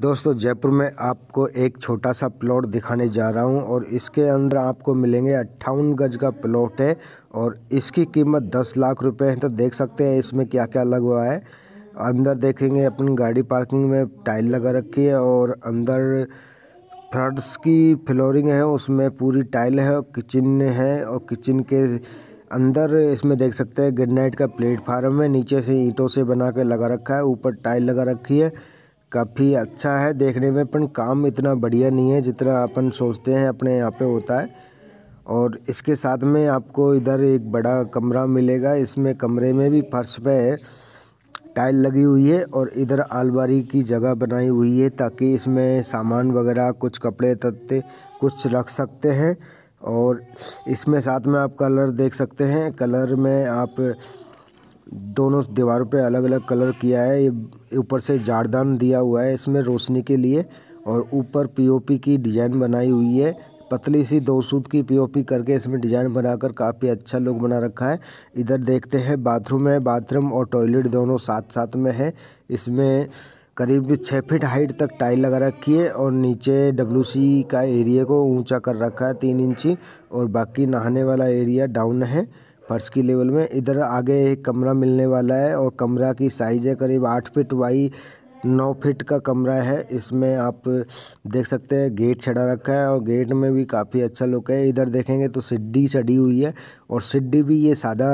दोस्तों, जयपुर में आपको एक छोटा सा प्लॉट दिखाने जा रहा हूँ और इसके अंदर आपको मिलेंगे अट्ठावन गज का प्लॉट है और इसकी कीमत दस लाख रुपए है। तो देख सकते हैं इसमें क्या क्या लगा हुआ है। अंदर देखेंगे अपनी गाड़ी पार्किंग में टाइल लगा रखी है और अंदर फर्श की फ्लोरिंग है, उसमें पूरी टाइल है और किचन है और किचन के अंदर इसमें देख सकते हैं ग्रेनाइट का प्लेटफार्म है। नीचे से ईंटों से बना के लगा रखा है, ऊपर टाइल लगा रखी है। काफ़ी अच्छा है देखने में, पर काम इतना बढ़िया नहीं है जितना अपन सोचते हैं अपने यहाँ पे होता है। और इसके साथ में आपको इधर एक बड़ा कमरा मिलेगा, इसमें कमरे में भी फर्श पे टाइल लगी हुई है और इधर अलमारी की जगह बनाई हुई है ताकि इसमें सामान वगैरह, कुछ कपड़े तत्ते कुछ रख सकते हैं। और इसमें साथ में आप कलर देख सकते हैं, कलर में आप दोनों दीवारों पे अलग अलग कलर किया है। ये ऊपर से जारदान दिया हुआ है इसमें रोशनी के लिए और ऊपर पीओपी की डिज़ाइन बनाई हुई है। पतली सी दो सूत की पीओपी करके इसमें डिज़ाइन बनाकर काफ़ी अच्छा लुक बना रखा है। इधर देखते हैं, बाथरूम है, बाथरूम और टॉयलेट दोनों साथ साथ में है। इसमें करीब छः फीट हाइट तक टाइल लगा रखी है और नीचे डब्ल्यूसी का एरिया को ऊँचा कर रखा है, तीन इंची, और बाकी नहाने वाला एरिया डाउन है। फर्श की लेवल में। इधर आगे एक कमरा मिलने वाला है और कमरा की साइज़ है करीब आठ फिट वाई, नौ फिट का कमरा है। इसमें आप देख सकते हैं गेट चढ़ा रखा है और गेट में भी काफ़ी अच्छा लुक है। इधर देखेंगे तो सीढ़ी चढ़ी हुई है और सीढ़ी भी ये सादा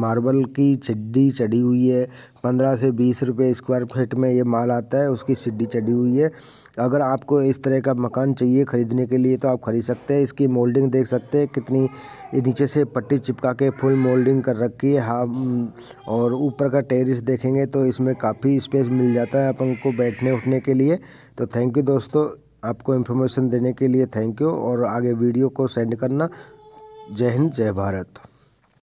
मार्बल की सीढ़ी चढ़ी हुई है। पंद्रह से बीस रुपये स्क्वायर फीट में ये माल आता है, उसकी सीढ़ी चढ़ी हुई है। अगर आपको इस तरह का मकान चाहिए ख़रीदने के लिए तो आप ख़रीद सकते हैं। इसकी मोल्डिंग देख सकते हैं, कितनी नीचे से पट्टी चिपका के फुल मोल्डिंग कर रखी है। हाँ और ऊपर का टेरिस देखेंगे तो इसमें काफ़ी स्पेस मिल जाता है अपन को बैठने उठने के लिए। तो थैंक यू दोस्तों, आपको इन्फॉर्मेशन देने के लिए थैंक यू और आगे वीडियो को सेंड करना। जय हिंद, जय भारत।